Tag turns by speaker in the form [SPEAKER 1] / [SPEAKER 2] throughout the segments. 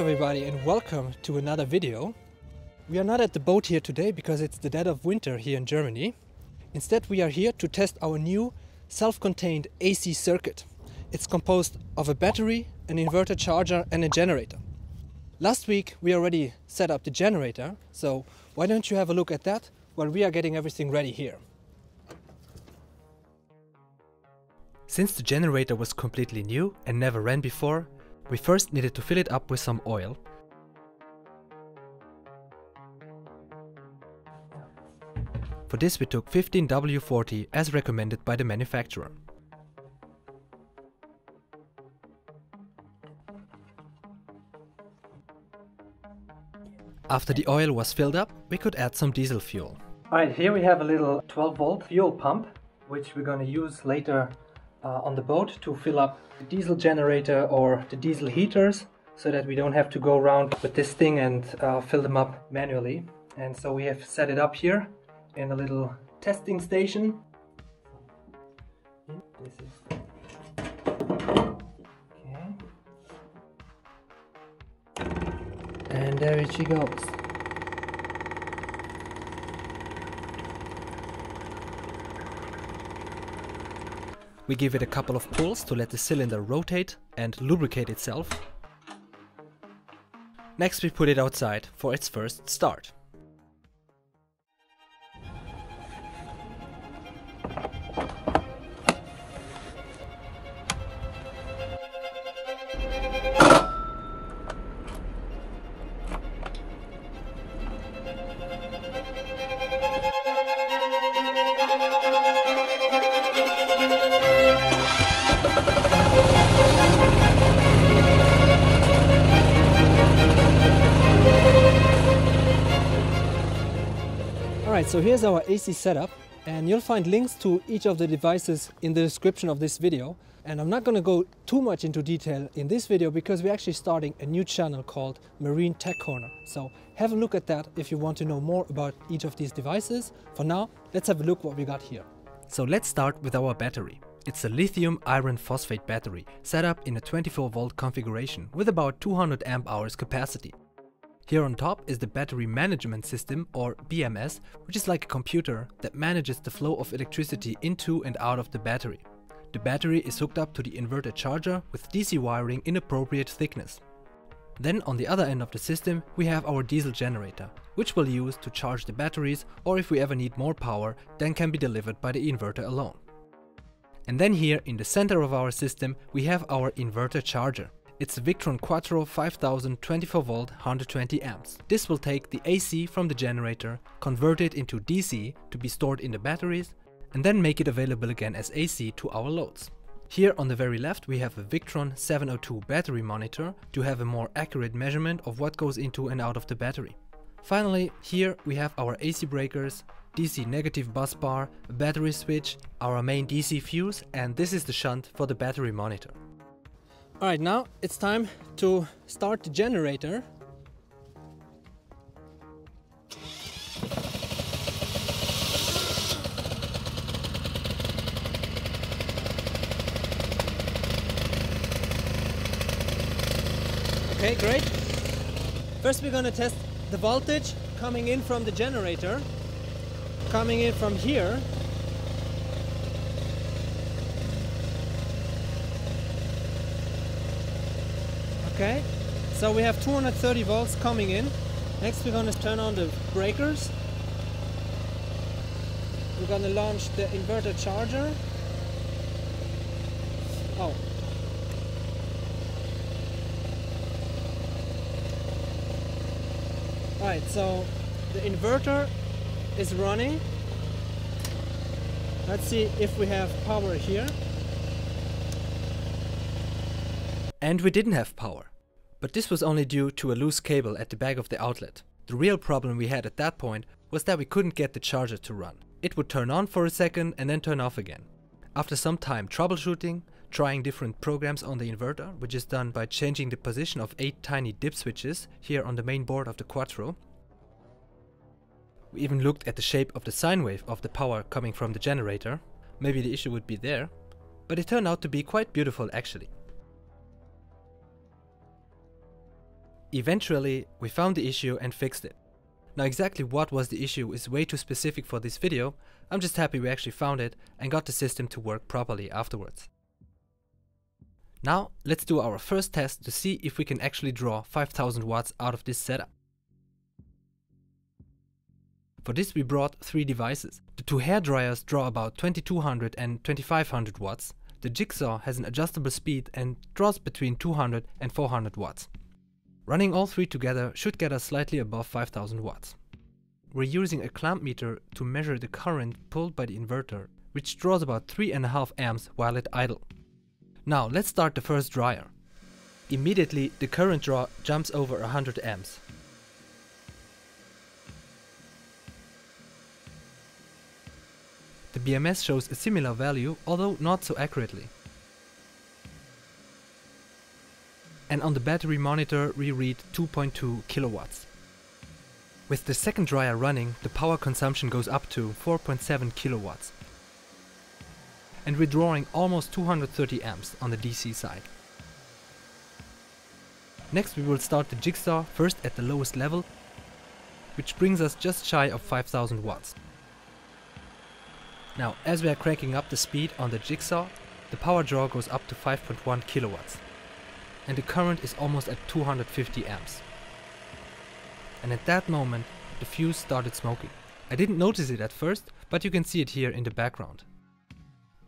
[SPEAKER 1] Everybody and welcome to another video. We are not at the boat here today because it's the dead of winter here in Germany. Instead we are here to test our new self-contained AC circuit. It's composed of a battery, an inverter charger and a generator. Last week we already set up the generator, so why don't you have a look at that while we are getting everything ready here. Since the generator was completely new and never ran before, we first needed to fill it up with some oil. For this we took 15W40 as recommended by the manufacturer. After the oil was filled up, we could add some diesel fuel. Alright, here we have a little 12 volt fuel pump, which we're gonna use later uh, on the boat to fill up the diesel generator or the diesel heaters so that we don't have to go around with this thing and uh, fill them up manually. And so we have set it up here in a little testing station. This is okay. And there she goes. We give it a couple of pulls to let the cylinder rotate and lubricate itself. Next we put it outside for its first start. So here's our AC setup and you'll find links to each of the devices in the description of this video. And I'm not going to go too much into detail in this video because we're actually starting a new channel called Marine Tech Corner. So have a look at that if you want to know more about each of these devices. For now, let's have a look what we got here. So let's start with our battery. It's a lithium iron phosphate battery set up in a 24 volt configuration with about 200 amp hours capacity. Here on top is the battery management system or BMS, which is like a computer that manages the flow of electricity into and out of the battery. The battery is hooked up to the inverter charger with DC wiring in appropriate thickness. Then on the other end of the system we have our diesel generator, which we'll use to charge the batteries or if we ever need more power then can be delivered by the inverter alone. And then here in the center of our system we have our inverter charger. It's a Victron Quattro 5000 24 volt 120 amps. This will take the AC from the generator, convert it into DC to be stored in the batteries and then make it available again as AC to our loads. Here on the very left we have a Victron 702 battery monitor to have a more accurate measurement of what goes into and out of the battery. Finally, here we have our AC breakers, DC negative bus bar, battery switch, our main DC fuse and this is the shunt for the battery monitor. Alright, now it's time to start the generator. Okay, great. First we're gonna test the voltage coming in from the generator. Coming in from here Okay, so we have 230 volts coming in. Next we're going to turn on the breakers. We're going to launch the inverter charger. Oh. Alright, so the inverter is running. Let's see if we have power here. And we didn't have power. But this was only due to a loose cable at the back of the outlet. The real problem we had at that point was that we couldn't get the charger to run. It would turn on for a second and then turn off again. After some time troubleshooting, trying different programs on the inverter, which is done by changing the position of 8 tiny dip switches here on the main board of the Quattro. We even looked at the shape of the sine wave of the power coming from the generator. Maybe the issue would be there. But it turned out to be quite beautiful actually. Eventually, we found the issue and fixed it. Now exactly what was the issue is way too specific for this video, I'm just happy we actually found it and got the system to work properly afterwards. Now let's do our first test to see if we can actually draw 5000 watts out of this setup. For this we brought three devices. The two hair dryers draw about 2200 and 2500 watts. The jigsaw has an adjustable speed and draws between 200 and 400 watts. Running all three together should get us slightly above 5000 watts. We're using a clamp meter to measure the current pulled by the inverter, which draws about 3.5 amps while at idle. Now let's start the first dryer. Immediately the current draw jumps over 100 amps. The BMS shows a similar value, although not so accurately. And on the battery monitor we read 2.2 kilowatts. With the second dryer running, the power consumption goes up to 4.7 kilowatts. And we're drawing almost 230 amps on the DC side. Next we will start the jigsaw first at the lowest level, which brings us just shy of 5000 watts. Now, as we are cranking up the speed on the jigsaw, the power draw goes up to 5.1 kilowatts. And the current is almost at 250 amps. And at that moment, the fuse started smoking. I didn't notice it at first, but you can see it here in the background.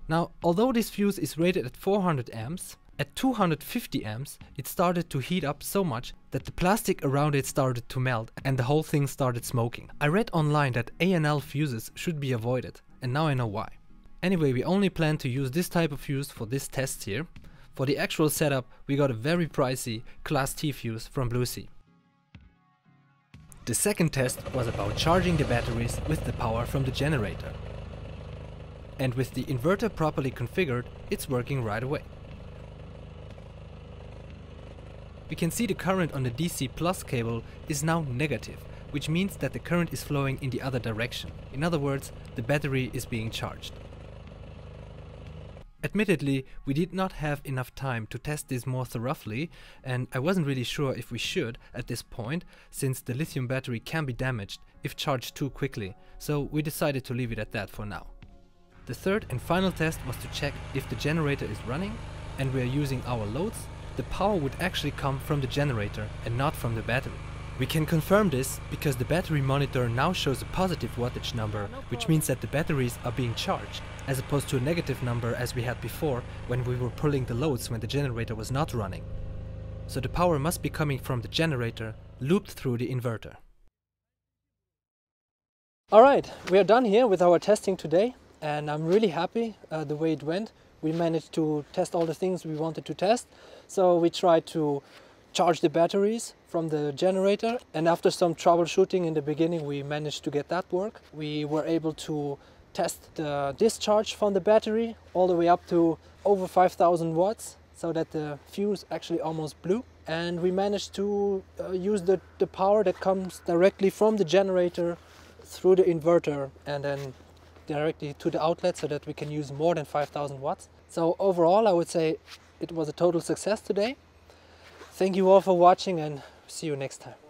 [SPEAKER 1] Now, although this fuse is rated at 400 amps, at 250 amps it started to heat up so much that the plastic around it started to melt and the whole thing started smoking. I read online that ANL fuses should be avoided and now I know why. Anyway, we only plan to use this type of fuse for this test here. For the actual setup, we got a very pricey Class T fuse from Bluesea. The second test was about charging the batteries with the power from the generator. And with the inverter properly configured, it's working right away. We can see the current on the DC plus cable is now negative, which means that the current is flowing in the other direction. In other words, the battery is being charged. Admittedly, we did not have enough time to test this more thoroughly, and I wasn't really sure if we should at this point, since the lithium battery can be damaged if charged too quickly, so we decided to leave it at that for now. The third and final test was to check if the generator is running and we are using our loads, the power would actually come from the generator and not from the battery. We can confirm this because the battery monitor now shows a positive wattage number, which means that the batteries are being charged, as opposed to a negative number as we had before when we were pulling the loads when the generator was not running. So the power must be coming from the generator, looped through the inverter. Alright, we are done here with our testing today and I'm really happy uh, the way it went. We managed to test all the things we wanted to test. So we tried to charge the batteries from the generator and after some troubleshooting in the beginning we managed to get that work. We were able to test the discharge from the battery all the way up to over 5000 watts so that the fuse actually almost blew and we managed to uh, use the, the power that comes directly from the generator through the inverter and then directly to the outlet so that we can use more than 5000 watts. So overall I would say it was a total success today. Thank you all for watching and see you next time.